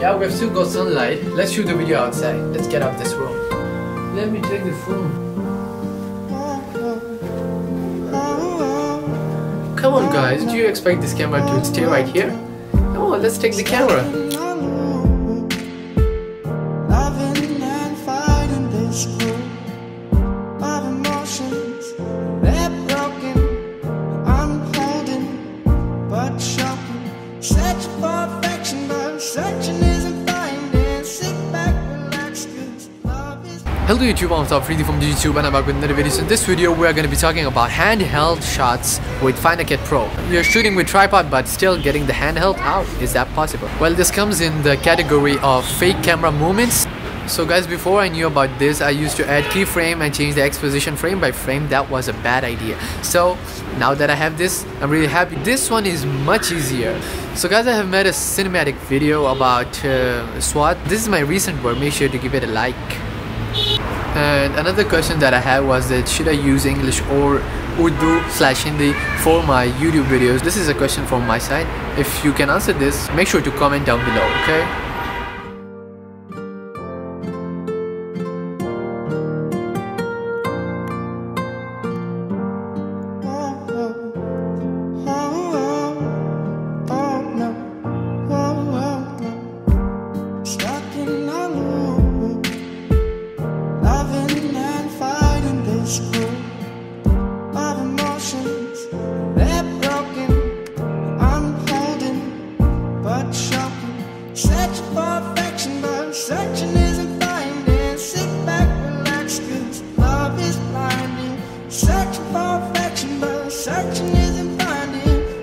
Yeah, we've still got sunlight. Let's shoot the video outside. Let's get out this room. Let me take the phone. Come on guys, do you expect this camera to stay right here? Oh, let's take the camera. Loving and Hello YouTube, I'm Aftab Afridi from YouTube and I'm back with another video. So in this video we are going to be talking about handheld shots with Final Cut Pro. You're shooting with tripod but still getting the handheld out. Is that possible? Well this comes in the category of fake camera movements. So guys before I knew about this I used to add keyframe and change the exposition frame by frame. That was a bad idea. So now that I have this I'm really happy. This one is much easier. So guys I have made a cinematic video about uh, Swat. This is my recent work. Make sure to give it a like. And another question that I had was that should I use English or Urdu slash Hindi for my YouTube videos? This is a question from my side. If you can answer this, make sure to comment down below, okay?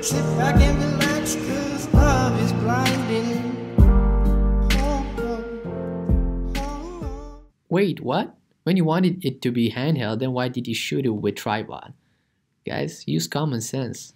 Sit back and relax, 'cause love is blinding. Wait, what? When you wanted it to be handheld, then why did you shoot it with tripod? Guys, use common sense.